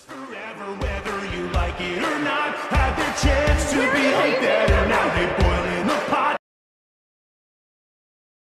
forever, whether you like it or not.